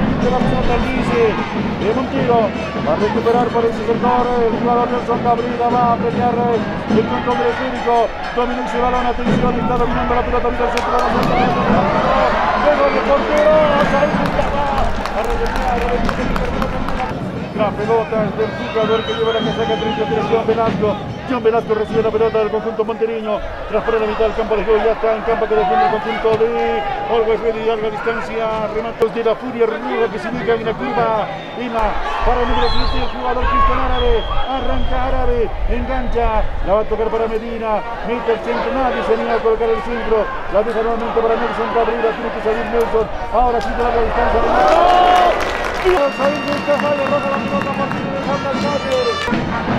vince la Tardisi e Montino a recuperare per il settore il jugador Nelson Cabrita va a premiare il punto periferico Dominic Civalone attenzione sta dominando la pilota vita al centro della vedo il portiere a recuperare la pelota del jugador que lleva la casaca 33 Velasco John recibe la pelota del conjunto montereño. Tras para la mitad del campo de juego ya está en campo que defiende el conjunto de Always Ready. Larga distancia. Rematos de la furia arriba que se ubica en la curva. la para el número 7 el jugador Cristian Árabe. Arranca Árabe. Engancha. La va a tocar para Medina. Mete el centro. Nadie se niega a colocar el centro. La deja nuevamente para Nelson Cabrera. Tiene que salir Nelson. Ahora sí de larga distancia. ¡Oh! salir de esta roja la pelota a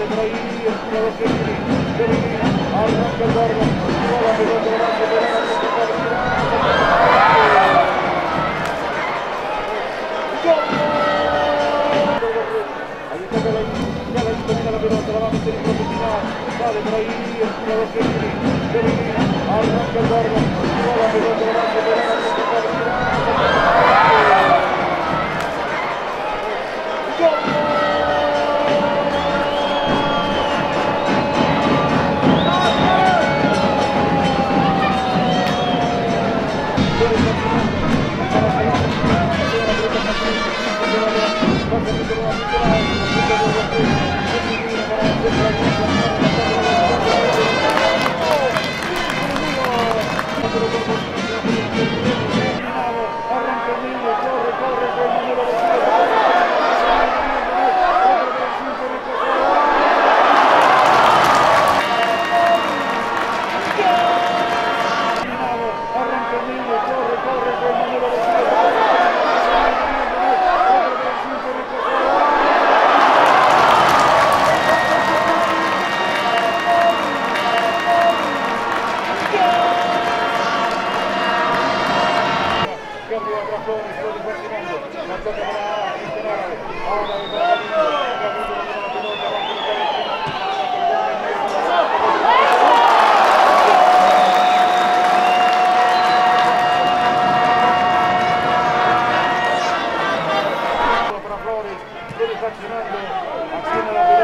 Arranca el barba, la pelota, la pelota, la pelota.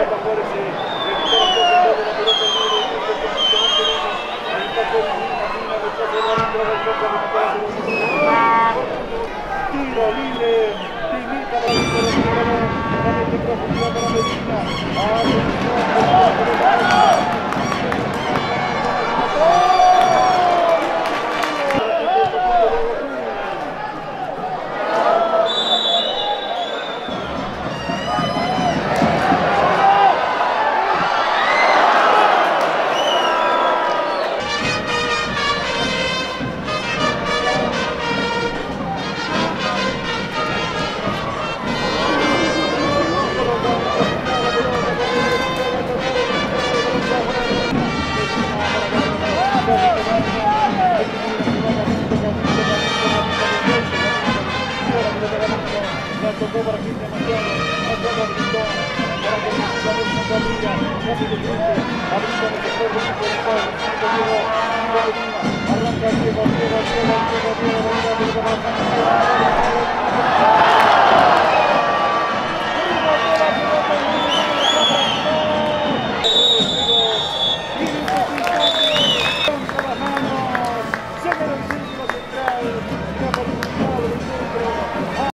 Gracias, cobra que tem Marcelo, Marcelo Vitória, para que a última quadrilha, copy de frente, abrindo o fogo, o fogo, o fogo, o fogo, arranca Diego, Diego, Diego, Diego, Diego, Diego,